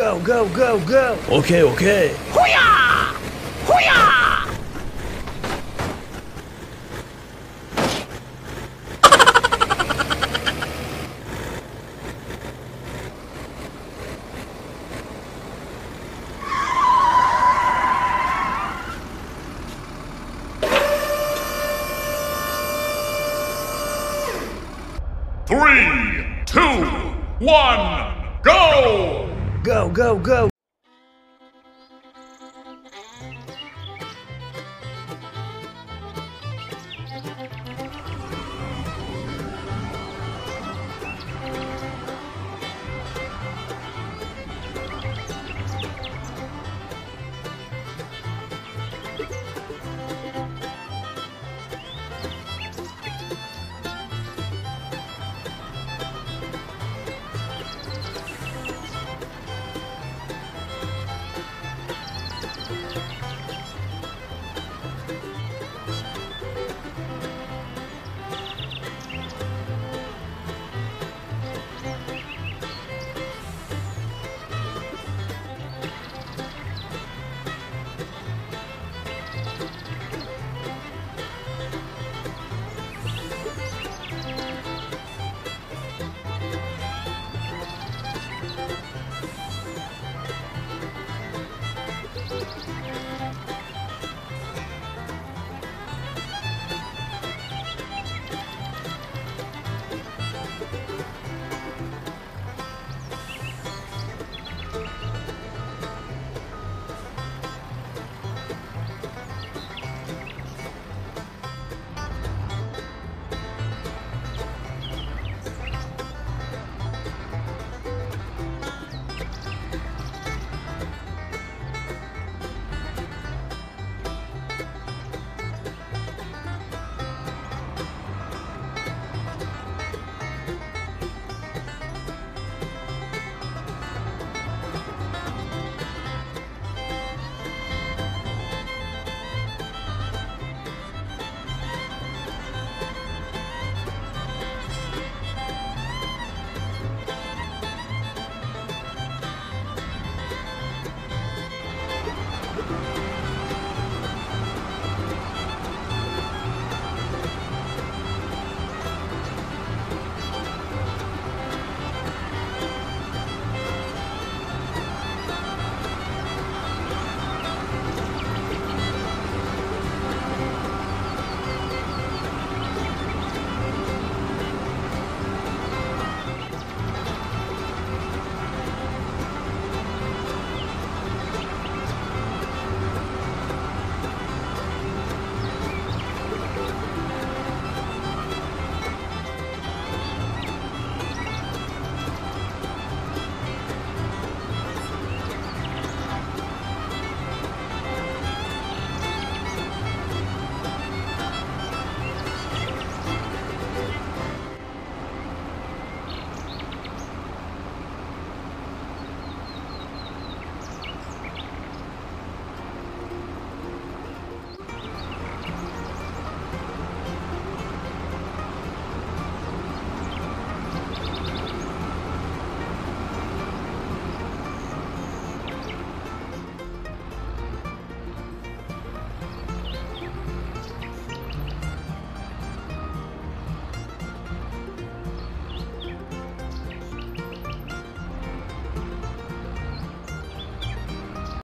Go, go, go, go! Okay, okay. Three, two, one, go! Go, go, go,